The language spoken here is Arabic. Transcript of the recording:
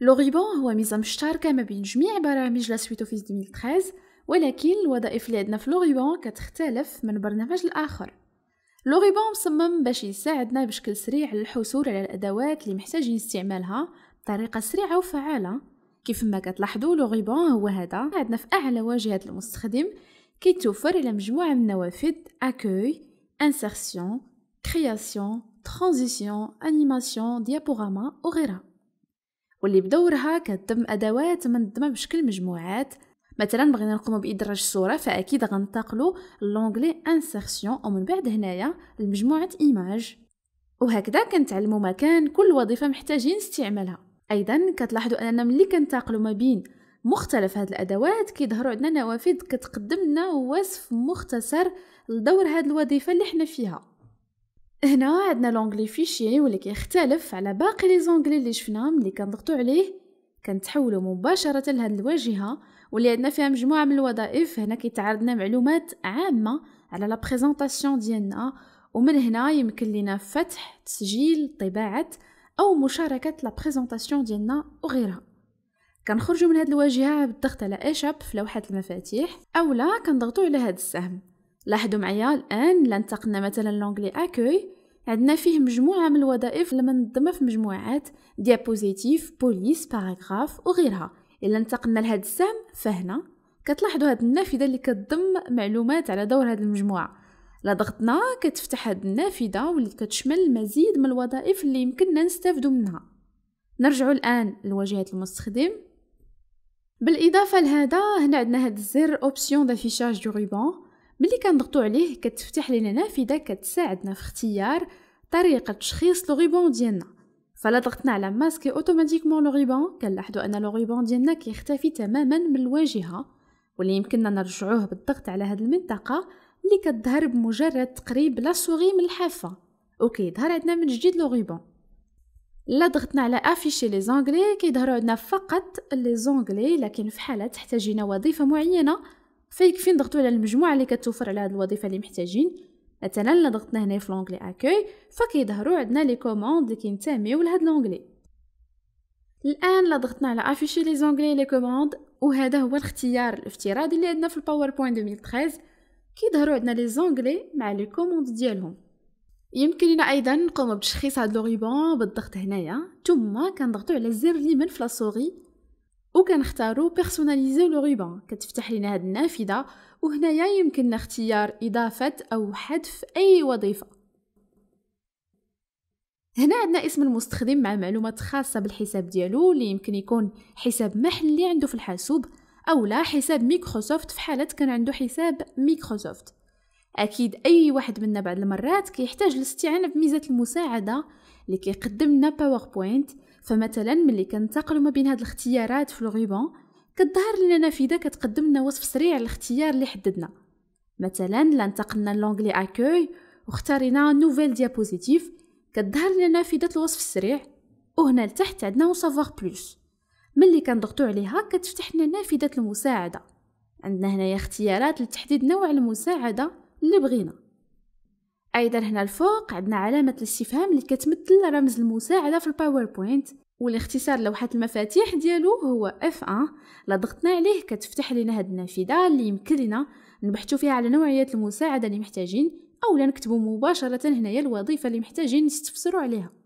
le ruban هو ميزة مشتركة ما بين جميع برامج la suite Office 2013 ولكن الوظائف اللي عندنا في le ruban كتختلف من برنامج لآخر. le ruban مصمم باش يساعدنا بشكل سريع على الحصول على الأدوات اللي محتاجين استعمالها بطريقة سريعة وفعالة. كيف ما كتلاحظوا le ruban هو هذا عندنا في أعلى واجهة المستخدم كيتوفر على مجموعة من النوافذ accueil, insertion, création, transition, animation, diaporama وغيرها. واللي بدورها كتضم أدوات منظمة بشكل مجموعات. مثلا بغينا نقوم بإدراج الصورة فأكيد غنتقلو لونغلي انسيرسيون ومن بعد هنايا لمجموعة إيماج وهكذا كنتعلمو مكان كل وظيفة محتاجين استعمالها. أيضا كتلاحظوا أننا ملي كنتقلو ما بين مختلف هاد الأدوات كيظهروا عندنا نوافذ كتقدم لنا وصف مختصر لدور هاد الوظيفة اللي حنا فيها. هنا عندنا l'onglet Fichier واللي كيختلف على باقي les onglets اللي شفنا ملي كنضغطوا عليه كنتحولوا مباشرة لهاد الواجهة واللي عندنا فيها مجموعة من الوظائف هنا كيتعرضنا معلومات عامة على la présentation ديالنا ومن هنا يمكن لنا فتح تسجيل طباعة أو مشاركة la présentation ديالنا وغيرها. كنخرجوا من هذه الواجهة بالضغط على Échap في لوحة المفاتيح اولا كنضغطوا على هذا السهم. لاحظوا معايا الآن الا انتقلنا مثلا l'onglet Accueil. عندنا فيه مجموعة من الوظائف منظمة في مجموعات diapositives police paragraphe وغيرها. الا انتقلنا لهذا السهم فهنا كتلاحظوا هذه النافذة اللي كتضم معلومات على دور هذه المجموعة. لا ضغطنا كتفتح هذه النافذة واللي كتشمل المزيد من الوظائف اللي يمكننا نستافدوا منها. نرجع الآن لواجهة المستخدم. بالإضافة لهذا هنا عندنا هذا الزر options d'affichage du ruban ملي كنضغطوا عليه كتفتح لنا نافذة كتساعدنا في اختيار طريقة تشخيص le ruban ديالنا. فلا ضغطنا على masquer automatiquement le ruban كنلاحظوا أن le ruban ديالنا كيختفي تماما من الواجهة. واللي يمكننا نرجعوه بالضغط على هذه المنطقة اللي كتظهر بمجرد تقريب la souris من الحافة. وكيظهر عندنا من جديد le ruban. لا ضغطنا على afficher les onglets كيظهروا عندنا فقط les onglets لكن في حالة احتاجينا وظيفة معينة. فيكفي نضغطوا على المجموعة اللي كتوفر على هذه الوظيفة اللي محتاجين؟ مثلا لا ضغطنا هنا في l'onglet Accueil فكيظهروا عندنا les commandes اللي كينتميو لهاد l'onglet الآن لا ضغطنا على afficher les onglets les commandes وهذا هو الاختيار الافتراضي اللي عندنا في ال PowerPoint 2013 كيظهروا عندنا les onglets مع les commandes ديالهم. يمكننا أيضا نقوم بتشخيص هاد le ruban بالضغط هنايا. ثم كنضغطو على الزر اليمين في وكنختارو personnaliser le ruban كتفتح لنا هاد النافذة وهنايا يمكننا اختيار إضافة أو حذف أي وظيفة. هنا عندنا اسم المستخدم مع معلومات خاصة بالحساب ديالو اللي يمكن يكون حساب محلي عنده في الحاسوب أو لا حساب ميكروسوفت في حالة كان عنده حساب ميكروسوفت. أكيد أي واحد منا بعض المرات كيحتاج الاستعانة بميزه المساعدة اللي كيقدم لنا PowerPoint فمثلا ملي كنتقلوا ما بين هاد الاختيارات في le ruban كتظهر لنا نافذة كتقدم لنا وصف سريع للاختيار اللي حددنا. مثلا لا انتقلنا l'onglet Accueil واختارينا nouvelle diapositive كتظهر لنا نافذة الوصف السريع وهنا لتحت عندنا savoir plus ملي كنضغطوا عليها كتفتح لنا نافذة المساعدة. عندنا هنايا اختيارات لتحديد نوع المساعدة اللي بغينا. أيضا هنا الفوق عندنا علامة الاستفهام اللي كتمثل رمز المساعدة في الباوربوينت والاختصار لوحة المفاتيح ديالو هو F1 لا ضغطنا عليه كتفتح لنا هاد النافذة اللي يمكن لنا نبحثوا فيها على نوعيه المساعدة اللي محتاجين أو نكتبوا مباشرة هنايا الوظيفة اللي محتاجين نستفسروا عليها.